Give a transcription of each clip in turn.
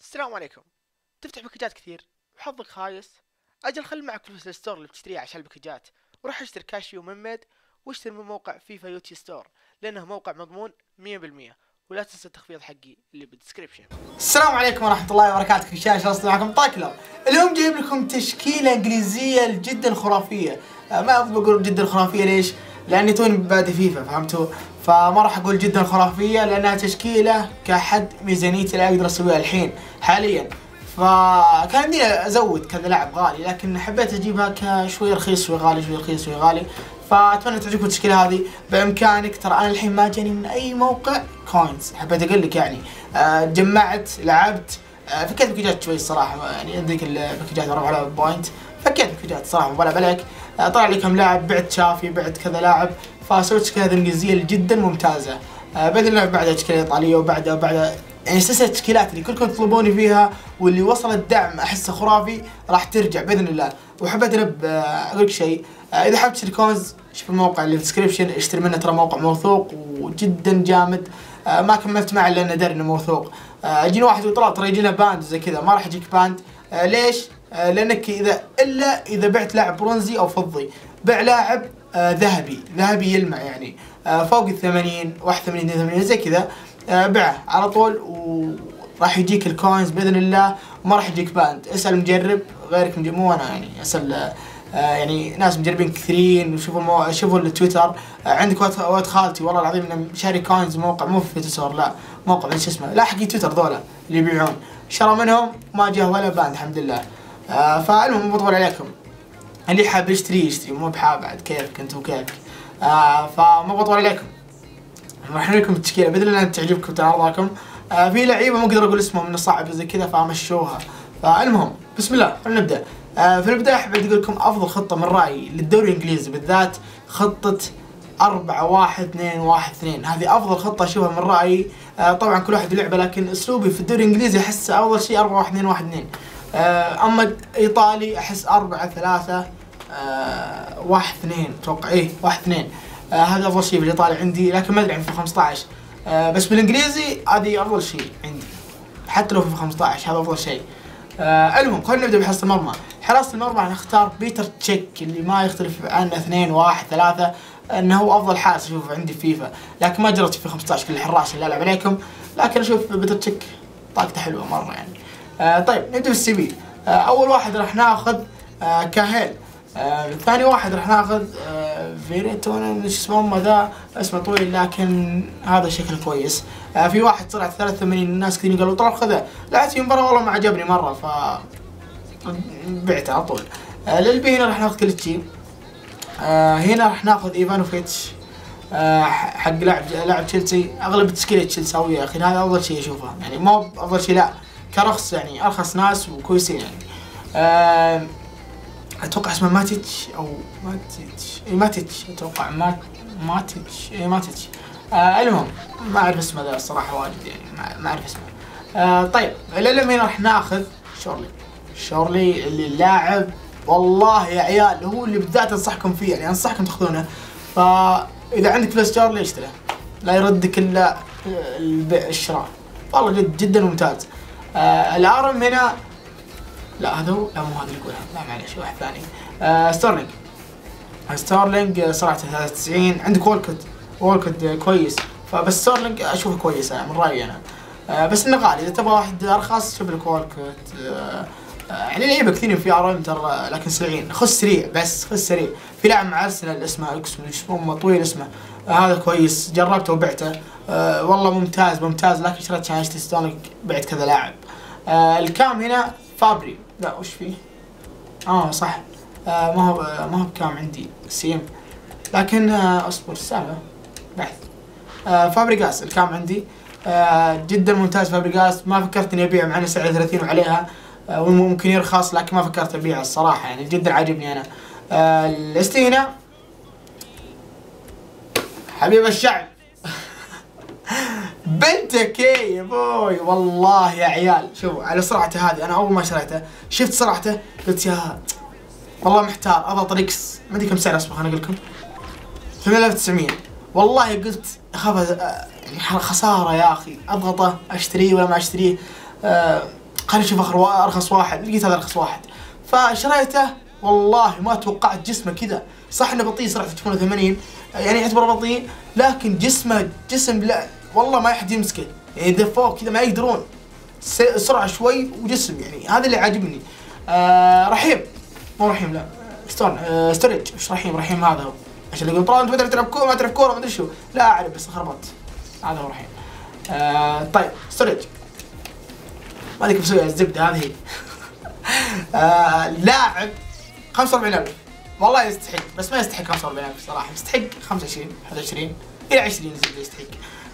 السلام عليكم. تفتح باكجات كثير. وحظك خايس. أجل خل معك فلوس ال store اللي بتشتريها عشان الباكجات. وروح اشتري كاشيو من ميد واشتري من موقع FIFA UT Store لأنه موقع مضمون 100% ولا تنسى التخفيض حقي اللي بال description السلام عليكم ورحمة الله وبركاته. الشاشة أصلا معكم. تراكلر اليوم جايب لكم تشكيلة إنجليزية جدا خرافية آه، ما بقول جدا خرافية ليش؟ لأني توني بادي فيفا فهمتوا؟ فما راح أقول جدا خرافية لأنها تشكيلة كحد ميزانيتي اللي أقدر أسويها الحين حاليا. فكان يمديني أزود كذا لاعب غالي لكن حبيت أجيبها كشوي رخيص شوي غالي شوي رخيص شوي غالي. فأتمنى تعجبكم التشكيلة هذه. بإمكانك ترى أنا الحين ما جاني من أي موقع coins حبيت أقول لك يعني آه، جمعت لعبت آه، فكيت باكجات شوي الصراحة. يعني عندك الباكجات أروح على point فكيت باكجات الصراحة ولا عليك آه، طلع لي كم لاعب بعت شافي بعت كذا لاعب. فسويت تشكيله انجليزيه جدا ممتازة. آه، باذن الله بعدها تشكيله إيطالية وبعدها وبعدها يعني سلسله التشكيلات اللي كلكم تطلبوني فيها واللي وصلت دعم احسه خرافي راح ترجع بإذن الله. وحبيت انب آه، أقول لك شيء. آه، إذا حاب تشتري coins شوف الموقع اللي في ال description اشتري منه ترى موقع موثوق وجدا جامد. آه، ما كملت معه لأنه دري إنه موثوق. آه، يجيني واحد يقول ترى يجينا banned زي كذا. ما راح يجيك banned. آه، ليش؟ آه، لأنك اذا إلا إذا بعت لاعب برونزي أو فضي. بع لاعب آه، ذهبي. ذهبي يلمع يعني. آه، فوق ال 80 81 82 زي كذا. آه، بعه على طول وراح يجيك ال coins بإذن الله وما راح يجيك banned اسأل مجرب غيرك مجرب. مو أنا يعني. أسأل آه، آه، يعني ناس مجربين كثيرين وشوفوا المو... شوفوا التويتر. آه، عندك ولد خالتي والله العظيم إنه شاري coins موقع. مو في تويتر لا. موقع شو اسمه؟ لا حقي تويتر ذولا اللي يبيعون. شرى منهم ما جاه ولا banned الحمد لله. آه فالمهم بطول عليكم. اللي حاب يشتري يشتري مو بحاب بعد كيفك أنتم كيفك آه فما بطول عليكم. راح نوريكم التشكيلة. بإذن الله تعجبكم وتعرضكم آه في لعيبة ما أقدر أقول اسمهم إنه صعب زي كذا فمشوها. فالمهم بسم الله خلينا نبدأ. آه في البداية أحب أقول لكم أفضل خطة من رأيي للدوري الإنجليزي بالذات خطة أربعة واحد اثنين واحد اثنين. هذه أفضل خطة أشوفها من رأيي. آه طبعا كل واحد لعبة لكن أسلوبي في الدوري الإنجليزي أحس أفضل شيء أربعة واحد اثنين واحد اثنين. آه أما إيطالي أحس أربعة ثلاثة. آه واحد اثنين أتوقع إيه واحد اثنين. آه هذا أفضل شيء في الإيطالي عندي لكن ما أدري عن في 15 آه بس بالإنجليزي هذه أفضل شيء عندي. حتى لو في 15 هذا أفضل شيء. آه المهم خلينا نبدأ بحراسة المرمى. حراسة المرمى نختار بيتر تشيك اللي ما يختلف عن اثنين واحد ثلاثة إنه هو أفضل حارس أشوفه عندي في فيفا. لكن ما جربت في 15 كل الحراس اللي ألعب عليكم. لكن أشوف بيتر تشيك طاقته حلوة مرة يعني. آه طيب نبدأ بال CB. آه أول واحد راح ناخذ آه كاهيل. آه ثاني واحد راح ناخذ آه فيريتون إيش اسمه هم ذا اسمه طويل لكن هذا شكله كويس. آه في واحد طلع 83 الناس كثيرين قالوا طلع خذه. لعبت في مباراة والله ما عجبني مرة ف بعته على طول. آه ال LB هنا راح ناخذ كليتشي آه هنا راح ناخذ إيفانوفيتش. آه حق لاعب لاعب تشيلسي. أغلب تشكيلة تشيلساويه يا أخي هذا أفضل شيء أشوفه. يعني مو أفضل شيء لا كرخص يعني أرخص ناس وكويسين يعني. آه أتوقع اسمه ماتيتش أو ماتيتش. اي ماتيتش. أتوقع مات ماتيتش. اي ماتيتش. آه المهم ما أعرف اسمه ذا الصراحة واجد يعني ما- أعرف اسمه. آه طيب ال LM هنا راح نأخذ؟ شورلي. شورلي اللي اللاعب والله يا عيال هو اللي بالذات أنصحكم فيه يعني أنصحكم تاخذونه. فإذا عندك فلوس شورلي اشتره لا يردك إلا الشراء. والله جد جدا ممتاز. آه ال RM هنا لا هذا هو لا مو هذا اللي يقولها. لا معلش واحد ثاني. آه ستارلينج. ستارلينج صراحة 93 عندك وولكوت آه، كويس. فبس ستارلينج أشوفه كويس أنا من رأيي أنا. آه بس إنه غالي. إذا تبغى واحد أرخص شوف لك وولكوت آه آه، يعني لعيبة كثير في RM ترى لكن سريعين خذ سريع بس خذ سريع. في لاعب مع أرسنال اسمه اسمه طويل اسمه. آه هذا كويس. جربته وبعته. آه والله ممتاز ممتاز. لكن شريت اشتري ستارلينج بعت كذا لاعب. آه ال CAM هنا؟ فابري. لا وش فيه؟ آه صح. آه ما هو ما هو ب CAM عندي CM. لكن آه أصبر السالفه بحث. آه فابريغاس ال CAM عندي. آه جدا ممتاز فابريغاس. ما فكرت إني ابيعه مع انه سعره 30 وعليها. آه وممكن يرخص لكن ما فكرت ابيعه الصراحة يعني جدا عاجبني أنا. آه الاستي هنا حبيب الشعب. بنتك إيه يا بوي. والله يا عيال شوفوا على سرعته هذه أنا أول ما شريته شفت سرعته قلت يا والله محتار اضغط ريكس ما أدري كم سعر أصبر خليني أقول لكم. 8900 والله قلت أخاف أ- يعني خسارة يا أخي. أضغطه أشتريه ولا ما أشتريه؟ آه خليني أشوف آخر أرخص واحد. لقيت هذا أرخص واحد. فشريته والله ما توقعت جسمه كذا. صح إنه بطيء سرعته 88 يعني يعتبر بطيء لكن جسمه جسم لا والله ما حد يمسكه. يعني دفوه كذا ما يقدرون. سرعة شوي وجسم يعني. هذا اللي عاجبني. آه رحيم. مو رحيم لا. ستون آه ستورج وش رحيم؟ رحيم هذا. عشان يقول طبعا أنت ما تعرف تلعب كورة ما تعرف كورة ما أدري شو. لا أعرف بس خربطت هذا هو رحيم. آه طيب ستورج ما كيف أسوي الزبدة هذه. هي آه لاعب 45000 والله يستحق بس ما يستحق 45000 صراحة. يستحق 25 21 إلى 20 زبدة يستحق.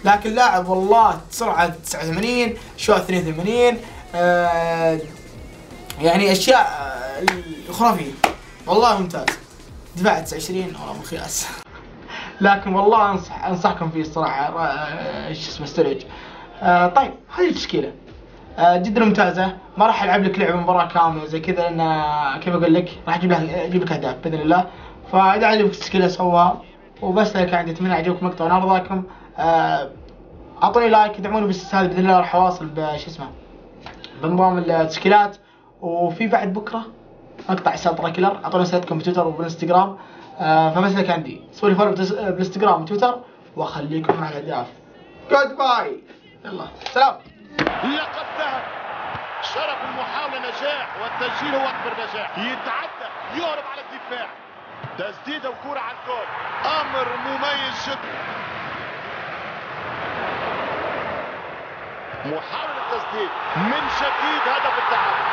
لكن لاعب والله سرعة 89 شوت 82 آه يعني أشياء آه، خرافية. والله ممتاز. دفاع 29 والله مخياس لكن والله انصح أنصحكم فيه الصراحة آه، شو اسمه ستورج آه طيب هذه التشكيلة. آه جدا ممتازة. ما راح ألعب لك لعبة مباراة كاملة زي كذا لأن كيف أقول لك راح أجيب أجيب لك أهداف بإذن الله. فإذا عجبك التشكيلة سووها وبس لك عندي أتمنى عجبكم المقطع ونال رضاكم آه أعطوني like دعموني بالاستسهال بإذن الله راح أواصل بش اسمه بنظام التشكيلات وفي بعد بكرة مقطع حساب تراكلر اعطوني رسالتكم بتويتر وبالانستغرام آه فبس لك عندي سوي لي follow بالانستغرام وتويتر وأخليكم مع الأهداف. goodbye يلا سلام. لقد ذهب شرف المحاولة نجاح والتسجيل هو أكبر نجاح. يتعدى يهرب على الدفاع. تسديدة وكرة على الجول. أمر مميز جدا. محاولة تسديد من شديد هدف التعادل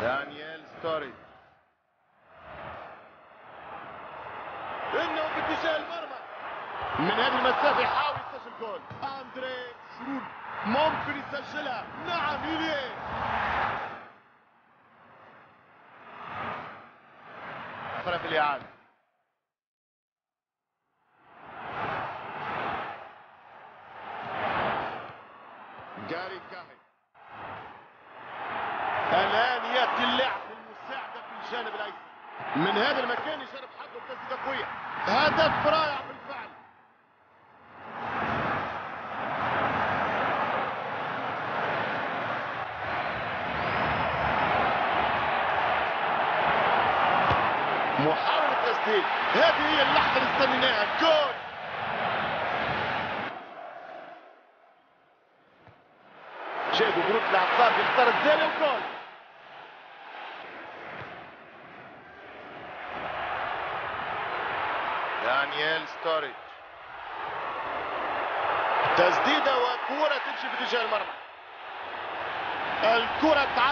دانيال ستوري. إنه باتجاه المرمى. من هذه المسافة يحاول يسجل جول أندري شرون ممكن يسجلها. نعم إليه أخرى في الإعادة. يأتي اللعب المساعدة في الجانب الأيسر. من هذا المكان يشرب حظه بتسديدة قوية هدف رائع بالفعل. محاولة تسديد. هذه هي اللحظة اللي استنيناها جول! شاهدوا جروب الأعصاب يختار الزالي وجول دانيال ستوريج تسديدة وكورة تمشي في اتجاه المرمى. الكرة تعدي